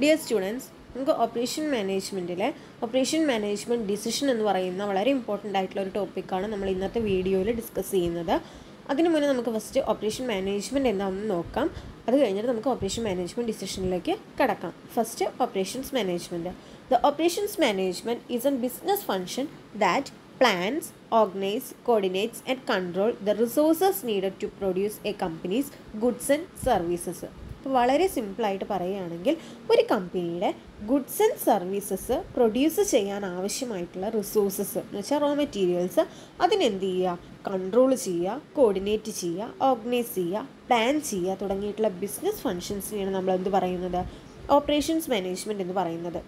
Dear students നമുക്ക് operation മാനേജ്മെന്റിലെ operation management decision എന്ന് പറയുന്ന വളരെ ഇമ്പോർട്ടന്റ് ആയിട്ടുള്ള ഒരു ടോപ്പിക്കാണ് നമ്മൾ ഇന്നത്തെ വീഡിയോയിൽ ഡിസ്കസ് ചെയ്യുന്നത്. അതിന് മുന്നേ നമുക്ക് ഫസ്റ്റ് ഓപ്പറേഷൻ മാനേജ്മെന്റ് എന്താണെന്ന് നോക്കാം. അത് കഴിഞ്ഞിട്ട് നമുക്ക് ഓപ്പറേഷൻ മാനേജ്മെന്റ് ഡിസിഷനിലേക്ക് കടക്കാം. First operations management the operations management is an business function that plans organise coordinates and control the resources needed to produce a company's goods and services. അപ്പോൾ വളരെ സിമ്പിളായിട്ട് പറയുകയാണെങ്കിൽ ഒരു കമ്പനിയുടെ ഗുഡ്സ് ആൻഡ് സർവീസസ് പ്രൊഡ്യൂസ് ചെയ്യാൻ ആവശ്യമായിട്ടുള്ള റിസോഴ്സസ് എന്ന് വെച്ചാൽ റോ മെറ്റീരിയൽസ് അതിനെന്ത് ചെയ്യുക? കൺട്രോൾ ചെയ്യുക കോർഡിനേറ്റ് ചെയ്യുക ഓർഗനൈസ് ചെയ്യുക പ്ലാൻ ചെയ്യുക തുടങ്ങിയിട്ടുള്ള ബിസിനസ് ഫങ്ഷൻസിനെയാണ് നമ്മൾ എന്ത് പറയുന്നത്? ഓപ്പറേഷൻസ് മാനേജ്മെന്റ് എന്ന് പറയുന്നത്.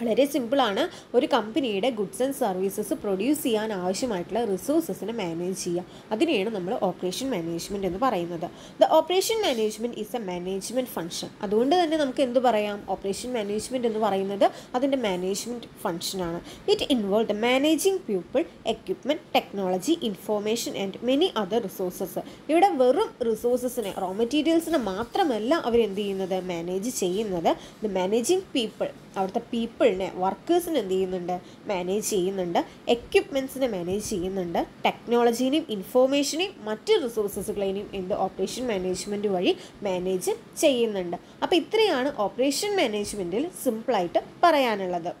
വളരെ സിമ്പിളാണ് ഒരു കമ്പനിയുടെ ഗുഡ്സ് ആൻഡ് സർവീസസ് പ്രൊഡ്യൂസ് ചെയ്യാൻ ആവശ്യമായിട്ടുള്ള റിസോഴ്സസിനെ മാനേജ് ചെയ്യുക. അതിനെയാണ് നമ്മൾ ഓപ്പറേഷൻ മാനേജ്മെന്റ് എന്ന് പറയുന്നത്. The operation management is a management function അതുകൊണ്ട് തന്നെ നമുക്ക് എന്ത് പറയാം? ഓപ്പറേഷൻ മാനേജ്മെന്റ് എന്ന് പറയുന്നത് അതിന്റെ മാനേജ്മെന്റ് ഫംഗ്ഷനാണ് it involve the managing people equipment technology information and many other resources ഇവിടെ വെറും റിസോഴ്സസിനെ റോ മെറ്റീരിയൽസിനെ മാത്രമല്ല അവരെന്ത് ചെയ്യുന്നത്? മാനേജ് ചെയ്യുന്നത്. ദ മാനേജിങ് പീപ്പിൾ അവിടുത്തെ പീപ്പിളിനെ വർക്കേഴ്സിനെ എന്ത് ചെയ്യുന്നുണ്ട്? മാനേജ് ചെയ്യുന്നുണ്ട്. എക്യുപ്മെന്റ്സിനെ മാനേജ് ചെയ്യുന്നുണ്ട്. ടെക്നോളജീനെയും ഇൻഫോർമേഷനെയും മറ്റ് റിസോഴ്സസുകളെയും എന്ത്? ഓപ്പറേഷൻ മാനേജ്മെന്റ് വഴി മാനേജ് ചെയ്യുന്നുണ്ട്. അപ്പോൾ ഇത്രയാണ് ഓപ്പറേഷൻ മാനേജ്മെന്റിൽ സിമ്പിളായിട്ട് പറയാനുള്ളത്.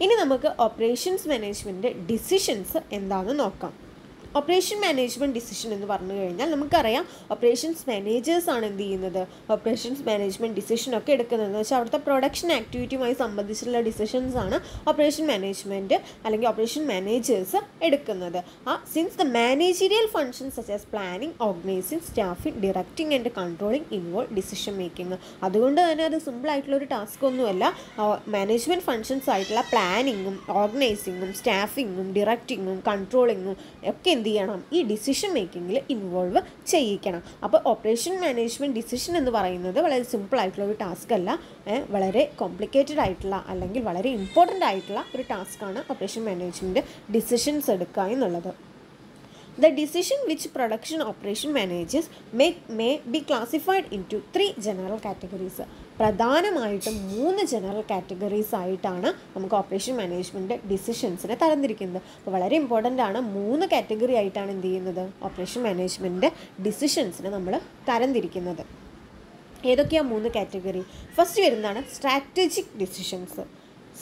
ഇനി നമുക്ക് ഓപ്പറേഷൻസ് മാനേജ്മെന്റ് ഡിസിഷൻസ് എന്താണെന്ന് നോക്കാം. ഓപ്പറേഷൻ മാനേജ്മെന്റ് ഡിസിഷൻ എന്ന് പറഞ്ഞു കഴിഞ്ഞാൽ നമുക്കറിയാം ഓപ്പറേഷൻസ് മാനേജേഴ്സ് ആണ് എന്ത് ചെയ്യുന്നത്. ഓപ്പറേഷൻസ് മാനേജ്മെന്റ് ഡിസിഷൻ ഒക്കെ എടുക്കുന്നത്. എന്ന് വെച്ചാൽ അവിടുത്തെ പ്രൊഡക്ഷൻ ആക്ടിവിറ്റിയുമായി സംബന്ധിച്ചുള്ള ഡിസിഷൻസ് ആണ് ഓപ്പറേഷൻ മാനേജ്മെന്റ് അല്ലെങ്കിൽ ഓപ്പറേഷൻ മാനേജേഴ്സ് എടുക്കുന്നത്. ആ since the managerial functions such as planning organizing staffing directing and controlling involve decision making അതുകൊണ്ട് തന്നെ അത് സിമ്പിൾ ആയിട്ടുള്ള ഒരു ടാസ്ക് ഒന്നുമല്ല. മാനേജ്മെന്റ് ഫങ്ഷൻസ് ആയിട്ടുള്ള പ്ലാനിങ്ങും ഓർഗനൈസിങ്ങും സ്റ്റാഫിങ്ങും ഡിറക്റ്റിങ്ങും കൺട്രോളിങ്ങും ഒക്കെ എന്ത് ചെയ്യണം ഈ ഡിസിഷൻ മേക്കിങ്ങിൽ ഇൻവോൾവ് ചെയ്യിക്കണം. അപ്പോൾ ഓപ്പറേഷൻ മാനേജ്മെന്റ് ഡിസിഷൻ എന്ന് പറയുന്നത് വളരെ സിമ്പിൾ ആയിട്ടുള്ള ഒരു ടാസ്ക് അല്ല. വളരെ കോംപ്ലിക്കേറ്റഡ് ആയിട്ടുള്ള അല്ലെങ്കിൽ വളരെ ഇമ്പോർട്ടന്റ് ആയിട്ടുള്ള ഒരു ടാസ്ക്കാണ് ഓപ്പറേഷൻ മാനേജ്മെന്റ് ഡിസിഷൻസ് എടുക്കുക എന്നുള്ളത്. The decision which production operation manages may, may be classified into three general categories. പ്രധാനമായിട്ടും മൂന്ന് ജനറൽ കാറ്റഗറീസ് ആയിട്ടാണ് നമുക്ക് ഓപ്പറേഷൻ മാനേജ്മെന്റ് ഡിസിഷൻസിനെ തരംതിരിക്കുന്നത്. അപ്പോൾ വളരെ ഇമ്പോർട്ടന്റ് ആണ് മൂന്ന് കാറ്റഗറി ആയിട്ടാണ് എന്ത് ചെയ്യുന്നത്? ഓപ്പറേഷൻ മാനേജ്മെന്റ് ഡിസിഷൻസിനെ നമ്മൾ തരംതിരിക്കുന്നത്. ഏതൊക്കെയാണ് മൂന്ന് കാറ്റഗറി ഫസ്റ്റ് വരുന്നതാണ് സ്ട്രാറ്റജിക് ഡിസിഷൻസ്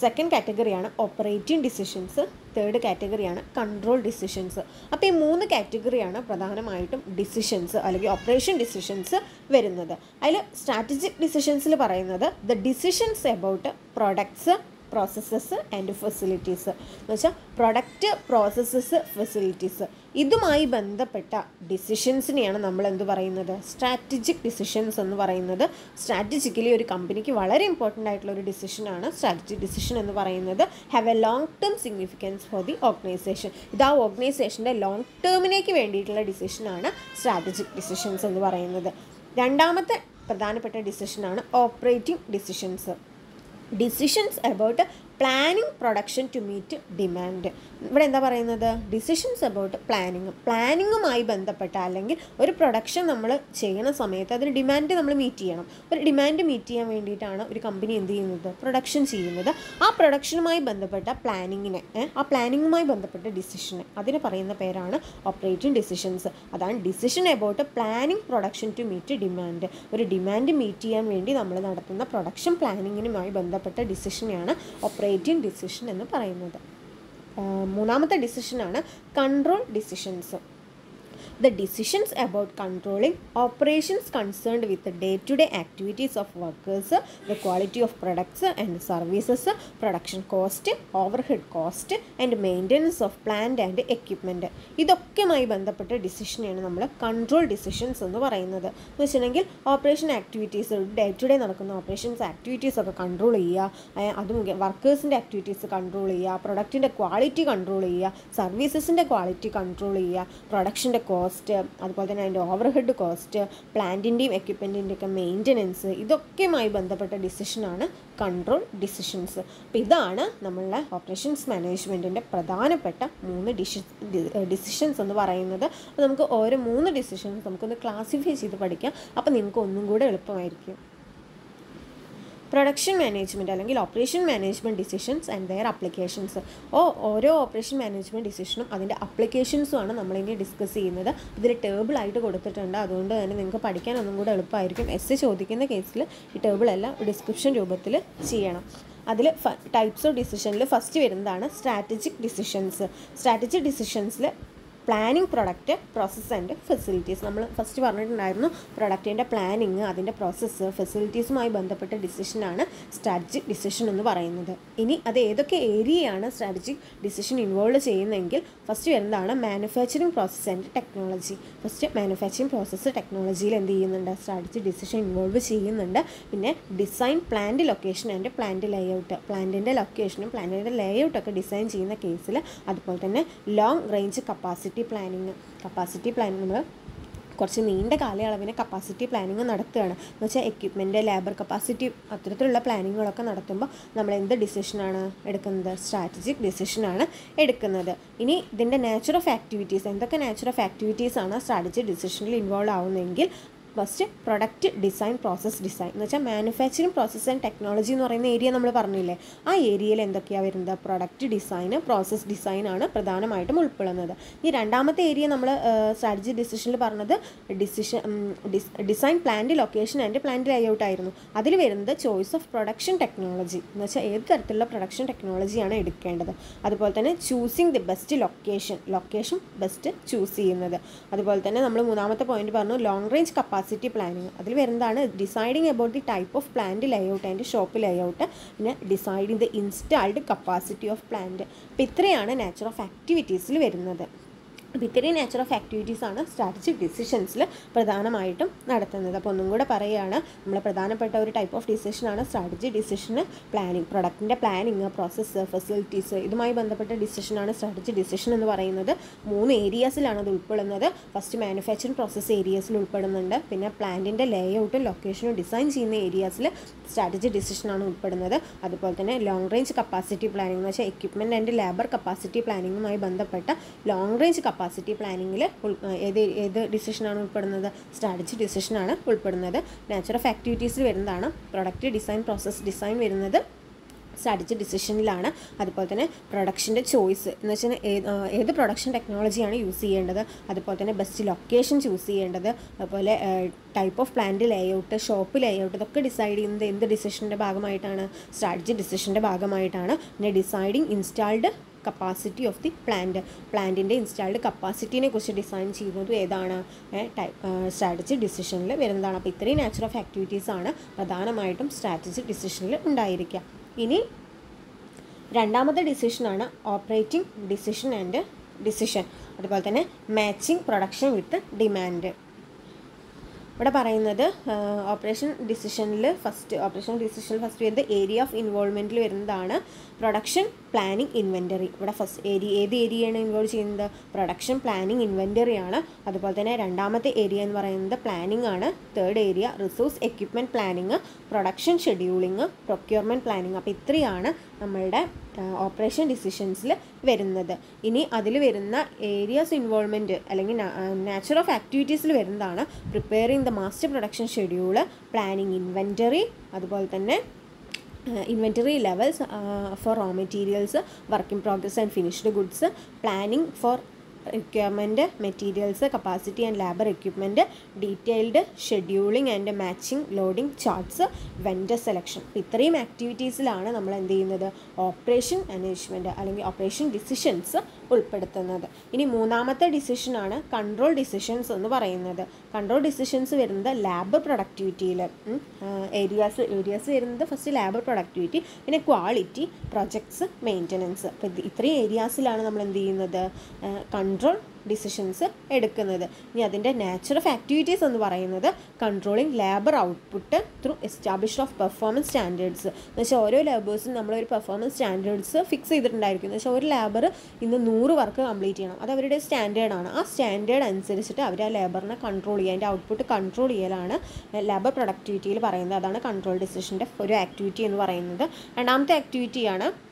സെക്കൻഡ് കാറ്റഗറിയാണ് ഓപ്പറേറ്റിംഗ് ഡിസിഷൻസ് തേർഡ് കാറ്റഗറിയാണ് കൺട്രോൾ ഡിസിഷൻസ് അപ്പോൾ ഈ മൂന്ന് കാറ്റഗറിയാണ് പ്രധാനമായിട്ടും ഡിസിഷൻസ് അല്ലെങ്കിൽ ഓപ്പറേഷൻ ഡിസിഷൻസ് വരുന്നത്. അതിൽ സ്ട്രാറ്റജിക് ഡിസിഷൻസിൽ പറയുന്നത് the decisions about products processes and facilities എന്ന് വെച്ചാൽ പ്രൊഡക്റ്റ് പ്രോസസ്സസ് ഫെസിലിറ്റീസ് ഇതുമായി ബന്ധപ്പെട്ട ഡിസിഷൻസിനെയാണ് നമ്മൾ എന്ത് പറയുന്നത്? സ്ട്രാറ്റജിക് ഡിസിഷൻസ് എന്ന് പറയുന്നത്. സ്ട്രാറ്റജിക്കലി ഒരു കമ്പനിക്ക് വളരെ ഇമ്പോർട്ടന്റ് ആയിട്ടുള്ള ഒരു ഡിസിഷനാണ് സ്ട്രാറ്റജിക് ഡിസിഷൻ എന്ന് പറയുന്നത് have a long term significance for the organization ഇത് ആ ഓർഗനൈസേഷന്റെ ലോങ് ടേമിനേക്ക് വേണ്ടിയിട്ടുള്ള ഡിസിഷനാണ് സ്ട്രാറ്റജിക് ഡിസിഷൻസ് എന്ന് പറയുന്നത്. രണ്ടാമത്തെ പ്രധാനപ്പെട്ട ഡിസിഷനാണ് operating decisions decisions about planning production to meet demand ഇവിടെ എന്താ പറയുന്നത്? ഡിസിഷൻസ് അബൌട്ട് പ്ലാനിങ് പ്ലാനിങ്ങുമായി ബന്ധപ്പെട്ട അല്ലെങ്കിൽ ഒരു പ്രൊഡക്ഷൻ നമ്മൾ ചെയ്യുന്ന സമയത്ത് അതിന് ഡിമാൻഡ് നമ്മൾ മീറ്റ് ചെയ്യണം. ഒരു ഡിമാൻഡ് മീറ്റ് ചെയ്യാൻ വേണ്ടിയിട്ടാണ് ഒരു കമ്പനി എന്ത് ചെയ്യുന്നത്? പ്രൊഡക്ഷൻ ചെയ്യുന്നത്. ആ പ്രൊഡക്ഷനുമായി ബന്ധപ്പെട്ട പ്ലാനിങ്ങിനെ ആ പ്ലാനിങ്ങുമായി ബന്ധപ്പെട്ട ഡിസിഷന് അതിന് പറയുന്ന പേരാണ് ഓപ്പറേറ്റിംഗ് ഡിസിഷൻസ് അതാണ് decision about planning production to meet demand ഒരു ഡിമാൻഡ് മീറ്റ് ചെയ്യാൻ വേണ്ടി നമ്മൾ നടത്തുന്ന പ്രൊഡക്ഷൻ പ്ലാനിങ്ങിനുമായി ബന്ധപ്പെട്ട ഡിസിഷനെയാണ് ഓപ്പറേറ്റിംഗ് ഡിസിഷൻ എന്ന് പറയുന്നത്. മൂന്നാമത്തെ ഡിസിഷനാണ് control decisions. The decisions about controlling operations concerned with day to day activities of workers the quality of products and services production cost overhead cost and maintenance of plant and equipment ഇതൊക്കെയുമായി ബന്ധപ്പെട്ട ഡിസിഷനെയാണ് നമ്മൾ control decisions എന്ന് പറയുന്നത്. എന്ന് വെച്ചിട്ടുണ്ടെങ്കിൽ operation activities day to day നടക്കുന്ന operations activities ഒക്കെ കൺട്രോൾ ചെയ്യുക. അതും വർക്കേഴ്സിന്റെ ആക്ടിവിറ്റീസ് കൺട്രോൾ ചെയ്യുക. പ്രൊഡക്റ്റിന്റെ ക്വാളിറ്റി കൺട്രോൾ ചെയ്യുക. സർവീസസിന്റെ ക്വാളിറ്റി കൺട്രോൾ ചെയ്യുക. പ്രൊഡക്ഷന്റെ കോസ്റ്റ് അതുപോലെ തന്നെ അതിന്റെ ഓവർഹെഡ് കോസ്റ്റ് പ്ലാന്റിന്റെയും എക്യുപ്മെന്റിന്റെ ഒക്കെ മെയിന്റനൻസ് ഇതൊക്കെയുമായി ബന്ധപ്പെട്ട ഡിസിഷനാണ് കൺട്രോൾ ഡിസിഷൻസ് അപ്പോൾ ഇതാണ് നമ്മളുടെ ഓപ്പറേഷൻസ് മാനേജ്മെന്റിന്റെ പ്രധാനപ്പെട്ട മൂന്ന് ഡിഷി ഡിസിഷൻസ് എന്ന് പറയുന്നത്. അപ്പോൾ നമുക്ക് ഓരോ മൂന്ന് ഡിസിഷൻസ് നമുക്കൊന്ന് ക്ലാസിഫൈ ചെയ്ത് പഠിക്കാം. അപ്പോൾ നിങ്ങൾക്ക് ഒന്നും കൂടെ എളുപ്പമായിരിക്കും. പ്രൊഡക്ഷൻ മാനേജ്മെന്റ് അല്ലെങ്കിൽ operation management decisions and their applications ഓ ഓരോ ഓപ്പറേഷൻ മാനേജ്മെന്റ് ഡിസിഷനും അതിന്റെ അപ്ലിക്കേഷൻസും ആണ് നമ്മളിനി ഡിസ്കസ് ചെയ്യുന്നത്. ഇതിൽ ടേബിളായിട്ട് കൊടുത്തിട്ടുണ്ട്. അതുകൊണ്ട് തന്നെ നിങ്ങൾക്ക് പഠിക്കാൻ ഒന്നും കൂടെ എളുപ്പമായിരിക്കും. എസ് ചോദിക്കുന്ന കേസിൽ ഈ ടേബിളെല്ലാം ഡിസ്ക്രിപ്ഷൻ രൂപത്തിൽ ചെയ്യണം. അതിൽ ടൈപ്സ് ഓഫ് ഡിസിഷനിൽ ഫസ്റ്റ് വരുന്നതാണ് strategic decisions strategic ഡിസിഷൻസിൽ planning product process and facilities നമ്മൾ ഫസ്റ്റ് പറഞ്ഞിട്ടുണ്ടായിരുന്നു പ്രൊഡക്റ്റിന്റെ പ്ലാനിങ് അതിന്റെ പ്രോസസ്സ് ഫെസിലിറ്റീസുമായി ബന്ധപ്പെട്ട ഡിസിഷനാണ് സ്ട്രാറ്റജിക് ഡിസിഷൻ എന്ന് പറയുന്നത്. ഇനി അത് ഏതൊക്കെ ഏരിയയാണ് സ്ട്രാറ്റജിക് ഡിസിഷൻ ഇൻവോൾവ് ചെയ്യുന്നതെങ്കിൽ ഫസ്റ്റ് വരുന്നതാണ് manufacturing process and technology first manufacturing process ടെക്നോളജിയിൽ എന്ത് ചെയ്യുന്നുണ്ട്? സ്ട്രാറ്റജിക് ഡിസിഷൻ ഇൻവോൾവ് ചെയ്യുന്നുണ്ട്. പിന്നെ design plant location and plant layout പ്ലാന്റിന്റെ ലൊക്കേഷനും പ്ലാന്റിന്റെ ലേഔട്ടൊക്കെ ഡിസൈൻ ചെയ്യുന്ന കേസിൽ അതുപോലെ തന്നെ long range capacity planning capacity planning നമ്മൾ കുറച്ച് നീണ്ട കാലയളവിന് കപ്പാസിറ്റി പ്ലാനിങ് നടത്തുകയാണ്. എന്ന് വെച്ചാൽ എക്യുപ്മെന്റ് ലേബർ കപ്പാസിറ്റി അത്തരത്തിലുള്ള പ്ലാനിങ്ങുകളൊക്കെ നടത്തുമ്പോൾ നമ്മൾ എന്ത് ഡിസിഷനാണ് എടുക്കുന്നത്? സ്ട്രാറ്റജിക് ഡിസിഷനാണ് എടുക്കുന്നത്. ഇനി ഇതിന്റെ നാച്ചർ ഓഫ് ആക്ടിവിറ്റീസ് എന്തൊക്കെ നാച്ചർ ഓഫ് ആക്ടിവിറ്റീസ് ആണ് സ്ട്രാറ്റജിക് ഡിസിഷനിൽ involve ആവുന്നതെങ്കിൽ first product design process design. എന്ന് വെച്ചാൽ മാനുഫാക്ചറിങ് പ്രോസസ്സ് ആൻഡ് ടെക്നോളജി എന്ന് പറയുന്ന ഏരിയ നമ്മൾ പറഞ്ഞില്ലേ? ആ ഏരിയയിൽ എന്തൊക്കെയാണ് വരുന്നത്? പ്രൊഡക്റ്റ് ഡിസൈന് പ്രോസസ് ഡിസൈൻ ആണ് പ്രധാനമായിട്ടും ഉൾപ്പെടുന്നത്. ഈ രണ്ടാമത്തെ ഏരിയ നമ്മൾ സ്ട്രാറ്റജി ഡിസിഷനിൽ പറഞ്ഞത് decision design plant location and plant layout ആയിരുന്നു. അതിൽ വരുന്നത് ചോയ്സ് ഓഫ് പ്രൊഡക്ഷൻ ടെക്നോളജി എന്ന് വെച്ചാൽ ഏത് തരത്തിലുള്ള പ്രൊഡക്ഷൻ ടെക്നോളജിയാണ് എടുക്കേണ്ടത്? അതുപോലെ തന്നെ choosing the best location location best choose ചെയ്യുന്നത്. അതുപോലെ തന്നെ നമ്മൾ മൂന്നാമത്തെ പോയിന്റ് പറഞ്ഞു long range capacity capacity planning അതിൽ വരുന്നതാണ് deciding about the type of plant layout and shop layout പിന്നെ deciding the installed capacity of plant അപ്പോൾ ഇത്രയാണ് നാച്ചർ ഓഫ് ആക്ടിവിറ്റീസിൽ വരുന്നത്. അപ്പോൾ ഇത്രയും നേച്ചർ ഓഫ് ആക്ടിവിറ്റീസാണ് സ്ട്രാറ്റജിക് ഡിസിഷൻസിൽ പ്രധാനമായിട്ടും നടത്തുന്നത്. അപ്പോൾ ഒന്നും കൂടെ പറയുകയാണ് നമ്മൾ പ്രധാനപ്പെട്ട ഒരു ടൈപ്പ് ഓഫ് ഡിസിഷനാണ് സ്ട്രാറ്റജി ഡിസിഷന് പ്ലാനിങ് പ്രൊഡക്റ്റിന്റെ പ്ലാനിങ് പ്രോസസ്സ് ഫെസിലിറ്റീസ് ഇതുമായി ബന്ധപ്പെട്ട ഡിസിഷനാണ് സ്ട്രാറ്റജി ഡിസിഷൻ എന്ന് പറയുന്നത്. മൂന്ന് ഏരിയാസിലാണ് അത് ഉൾപ്പെടുന്നത്. ഫസ്റ്റ് മാനുഫാക്ചറിങ് പ്രോസസ്സ് ഏരിയാസിൽ ഉൾപ്പെടുന്നുണ്ട്. പിന്നെ പ്ലാന്റിന്റെ ലേഔട്ടും ലൊക്കേഷനും ഡിസൈൻ ചെയ്യുന്ന ഏരിയാസിൽ സ്ട്രാറ്റജി ഡിസിഷനാണ് ഉൾപ്പെടുന്നത്. അതുപോലെ തന്നെ ലോങ് റേഞ്ച് കപ്പാസിറ്റി പ്ലാനിംഗ് എന്ന് വെച്ചാൽ എക്യുപ്മെന്റ് ആൻഡ് ലേബർ കപ്പാസിറ്റി പ്ലാനിങ്ങുമായി ബന്ധപ്പെട്ട ലോങ് റേഞ്ച് പ്ലാനിങ്ങിൽ ഏത് ഏത് ഡിസിഷനാണ് ഉൾപ്പെടുന്നത്? സ്ട്രാറ്റജി ഡിസിഷനാണ് ഉൾപ്പെടുന്നത്. നാച്ചർ ഓഫ് ആക്ടിവിറ്റീസിൽ വരുന്നതാണ്. പ്രൊഡക്റ്റ് ഡിസൈൻ പ്രോസസ് ഡിസൈൻ വരുന്നത് സ്ട്രാറ്റജി ഡിസിഷനിലാണ് അതുപോലെ തന്നെ പ്രൊഡക്ഷന്റെ ചോയ്സ് എന്ന് വെച്ചാൽ ഏത് ഏത് പ്രൊഡക്ഷൻ ടെക്നോളജിയാണ് യൂസ് ചെയ്യേണ്ടത്? അതുപോലെ തന്നെ ബെസ്റ്റ് ലൊക്കേഷൻ ചൂസ് ചെയ്യേണ്ടത്. അതുപോലെ type of plant layout shop layout ഇതൊക്കെ ഡിസൈഡ് ചെയ്യുന്നത് എന്ത് ഡിസിഷന്റെ ഭാഗമായിട്ടാണ്? സ്ട്രാറ്റജി ഡിസിഷന്റെ ഭാഗമായിട്ടാണ്. പിന്നെ deciding installed capacity of the plant പ്ലാന്റിന്റെ ഇൻസ്റ്റാൾഡ് കപ്പാസിറ്റിനെ കുറിച്ച് ഡിസൈൻ ചെയ്യുന്നത് ഏതാണ്? സ്ട്രാറ്റജി ഡിസിഷനിൽ വരുന്നതാണ്. അപ്പോൾ ഇത്രയും നാച്ചർ ഓഫ് ആക്ടിവിറ്റീസ് ആണ് പ്രധാനമായിട്ടും സ്ട്രാറ്റജി ഡിസിഷനിൽ ഉണ്ടായിരിക്കുക. ഇനി രണ്ടാമത്തെ ഡിസിഷനാണ് ഓപ്പറേറ്റിംഗ് ഡിസിഷൻ ആൻഡ് ഡിസിഷൻ അതുപോലെ തന്നെ മാച്ചിങ് പ്രൊഡക്ഷൻ വിത്ത് ഡിമാൻഡ് ഇവിടെ പറയുന്നത് ഓപ്പറേഷൻ ഡിസിഷനിൽ ഫസ്റ്റ് ഓപ്പറേഷൻ ഡിസിഷനിൽ ഫസ്റ്റ് വരുന്നത് ഏരിയ ഓഫ് ഇൻവോൾവ്മെന്റിൽ വരുന്നതാണ് പ്രൊഡക്ഷൻ പ്ലാനിങ് ഇൻവെന്ററി ഇവിടെ ഫസ്റ്റ് ഏരിയ ഏത് ഏരിയയാണ് ഇൻവോൾവ് ചെയ്യുന്നത്? പ്രൊഡക്ഷൻ പ്ലാനിങ് ഇൻവെന്ററി ആണ്. അതുപോലെ തന്നെ രണ്ടാമത്തെ ഏരിയ എന്ന് പറയുന്നത് പ്ലാനിങ് ആണ്. Third area resource equipment planning production scheduling procurement planning അപ്പോൾ ഇത്രയാണ് നമ്മളുടെ ഓപ്പറേഷൻ ഡിസിഷൻസിൽ വരുന്നത്. ഇനി അതിൽ വരുന്ന ഏരിയാസ് ഇൻവോൾവ്മെന്റ് അല്ലെങ്കിൽ നാച്ചർ ഓഫ് ആക്ടിവിറ്റീസിൽ വരുന്നതാണ് preparing the master production schedule planning inventory അതുപോലെ തന്നെ inventory levels for raw materials work in progress and finished goods planning for requirement materials capacity and labour equipment detailed scheduling and matching loading charts vendor selection ഇത്രയും ആക്ടിവിറ്റീസിലാണ് നമ്മൾ എന്ത് ചെയ്യുന്നത്? Operation management അല്ലെങ്കിൽ operation decisions ഉൾപ്പെടുത്തുന്നത്. ഇനി മൂന്നാമത്തെ ഡിസിഷനാണ് കൺട്രോൾ ഡിസിഷൻസ് എന്ന് പറയുന്നത്. കൺട്രോൾ ഡിസിഷൻസ് വരുന്നത് ലാബ് പ്രൊഡക്ടിവിറ്റിയിൽ ഏരിയാസ് ഏരിയാസ് വരുന്നത് ഫസ്റ്റ് ലാബ് പ്രൊഡക്ടിവിറ്റി പിന്നെ ക്വാളിറ്റി പ്രൊജക്ട്സ് മെയിന്റനൻസ് അപ്പോൾ ഇത്രയും ഏരിയാസിലാണ് നമ്മൾ എന്ത് ചെയ്യുന്നത്? കൺട്രോൾ ഡിസിഷൻസ് എടുക്കുന്നത്. ഇനി അതിന്റെ നാച്ചർ ഓഫ് ആക്ടിവിറ്റീസ് എന്ന് പറയുന്നത് controlling labour output through establish of performance standards എന്ന് വെച്ചാൽ ഓരോ ലേബേഴ്സും നമ്മളൊരു പെർഫോമൻസ് സ്റ്റാൻഡേർഡ്സ് ഫിക്സ് ചെയ്തിട്ടുണ്ടായിരിക്കും. എന്ന് വെച്ചാൽ ഒരു ലേബർ ഇന്ന് നൂറ് വർക്ക് കംപ്ലീറ്റ് ചെയ്യണം. അത് അവരുടെ സ്റ്റാൻഡേർഡാണ് ആ സ്റ്റാൻഡേർഡ് അനുസരിച്ചിട്ട് അവർ ആ ലേബറിനെ കൺട്രോൾ ചെയ്യുക. അതിന്റെ ഔട്ട്പുട്ട് കൺട്രോൾ ചെയ്യലാണ് ലേബർ പ്രൊഡക്ടിവിറ്റിയിൽ പറയുന്നത്. അതാണ് കൺട്രോൾ ഡിസിഷന്റെ ഒരു ആക്ടിവിറ്റി എന്ന് പറയുന്നത്. രണ്ടാമത്തെ ആക്ടിവിറ്റിയാണ്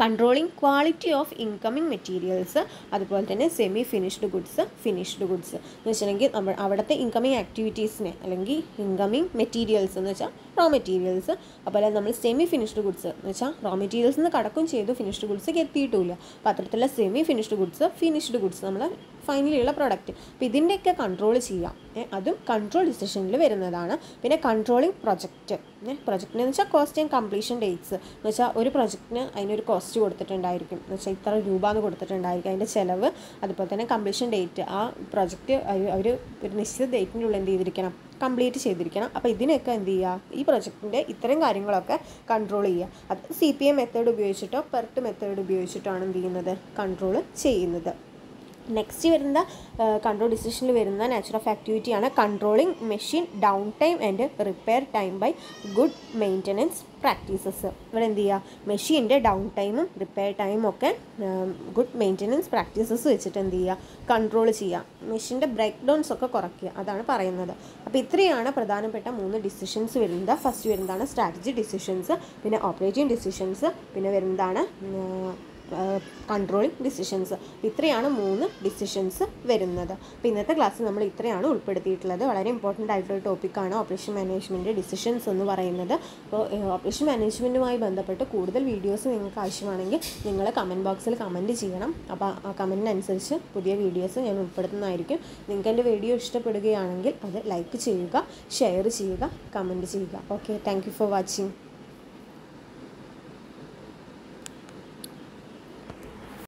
controlling quality of incoming materials അതുപോലെ തന്നെ semi finished goods finished goods എന്ന് വെച്ചിട്ടുണ്ടെങ്കിൽ നമ്മൾ അവിടുത്തെ ഇൻകമിങ് ആക്ടിവിറ്റീസിനെ അല്ലെങ്കിൽ ഇൻകമിങ് മെറ്റീരിയൽസ് എന്ന് വെച്ചാൽ റോ മെറ്റീരിയൽസ് അതുപോലെ നമ്മൾ സെമി ഫിനിഷ്ഡ് ഗുഡ്സ് എന്ന് വെച്ചാൽ റോ മെറ്റീരിയൽസ് നിന്ന് കടക്കും ചെയ്തു ഫിനിഷ്ഡ് ഗുഡ്സ് എത്തിയിട്ടില്ല. അപ്പോൾ അത്തരത്തിലുള്ള semi finished goods finished goods നമ്മൾ ഫൈനലിയുള്ള പ്രോഡക്റ്റ് അപ്പോൾ ഇതിന്റെയൊക്കെ കൺട്രോൾ ചെയ്യാം. അതും കൺട്രോൾ ഡിസിഷനിൽ വരുന്നതാണ്. പിന്നെ കൺട്രോളിങ് പ്രൊജക്റ്റ് പ്രൊജക്റ്റിന് വെച്ചാൽ കോസ്റ്റ് ആൻഡ് കംപ്ലീഷൻ ഡേറ്റ്സ് എന്ന് വെച്ചാൽ ഒരു പ്രൊജക്റ്റിന് അതിനൊരു കോസ്റ്റ് കൊടുത്തിട്ടുണ്ടായിരിക്കും. എന്ന് വെച്ചാൽ ഇത്ര രൂപ എന്ന് കൊടുത്തിട്ടുണ്ടായിരിക്കും അതിന്റെ ചിലവ്. അതുപോലെ തന്നെ കംപ്ലീഷൻ ഡേറ്റ് ആ പ്രൊജക്റ്റ് അവർ ഒരു നിശ്ചിത ഡേറ്റിന്റെ ഉള്ളിൽ എന്ത് ചെയ്തിരിക്കണം? കംപ്ലീറ്റ് ചെയ്തിരിക്കണം. അപ്പോൾ ഇതിനൊക്കെ എന്ത് ചെയ്യുക ഈ പ്രൊജക്റ്റിന്റെ ഇത്തരം കാര്യങ്ങളൊക്കെ കൺട്രോൾ ചെയ്യുക അത് സി പി എം മെത്തേഡ് ഉപയോഗിച്ചിട്ടോ പെർട്ട് മെത്തേഡ് ഉപയോഗിച്ചിട്ടോ ആണ് എന്ത് ചെയ്യുന്നത്? കൺട്രോൾ ചെയ്യുന്നത്. നെക്സ്റ്റ് വരുന്ന കൺട്രോൾ ഡിസിഷനിൽ വരുന്ന നാച്ചുറൽ ഓഫ് ആക്ടിവിറ്റി ആണ് controlling machine down time and repair time by good maintenance practices ഇവിടെ എന്ത് ചെയ്യുക മെഷീന്റെ ഡൗൺ ടൈമും റിപ്പയർ ടൈമും ഒക്കെ ഗുഡ് മെയിന്റനൻസ് പ്രാക്ടീസസ് വെച്ചിട്ട് എന്ത് ചെയ്യുക കൺട്രോൾ ചെയ്യുക മെഷീന്റെ ബ്രേക്ക് ഡൗൺസ് ഒക്കെ കുറയ്ക്കുക. അതാണ് പറയുന്നത്. അപ്പോൾ ഇത്രയാണ് പ്രധാനപ്പെട്ട മൂന്ന് ഡിസിഷൻസ് വരുന്നത്. ഫസ്റ്റ് വരുന്നതാണ് സ്ട്രാറ്റജി ഡിസിഷൻസ് പിന്നെ ഓപ്പറേറ്റിംഗ് ഡിസിഷൻസ് പിന്നെ വരുന്നതാണ് കൺട്രോളിങ് ഡിസിഷൻസ്. ഇത്രയാണ് മൂന്ന് ഡിസിഷൻസ് വരുന്നത്. അപ്പോൾ ഇന്നത്തെ ക്ലാസ്സിൽ നമ്മൾ ഇത്രയാണ് ഉൾപ്പെടുത്തിയിട്ടുള്ളത്. വളരെ ഇമ്പോർട്ടന്റ് ആയിട്ടുള്ള ടോപ്പിക്കാണ് ഓപ്പറേഷൻ മാനേജ്മെന്റ് ഡിസിഷൻസ് എന്ന് പറയുന്നത്. അപ്പോൾ ഓപ്പറേഷൻ മാനേജ്മെന്റുമായി ബന്ധപ്പെട്ട് കൂടുതൽ വീഡിയോസ് നിങ്ങൾക്ക് ആവശ്യമാണെങ്കിൽ നിങ്ങൾ കമന്റ് ബോക്സിൽ കമന്റ് ചെയ്യണം. അപ്പോൾ ആ കമന്റിനനുസരിച്ച് പുതിയ വീഡിയോസ് ഞാൻ ഉൾപ്പെടുത്തുന്നതായിരിക്കും. നിങ്ങൾക്ക് എന്റെ വീഡിയോ ഇഷ്ടപ്പെടുകയാണെങ്കിൽ അത് ലൈക്ക് ചെയ്യുക ഷെയർ ചെയ്യുക കമന്റ് ചെയ്യുക. Okay thank for watching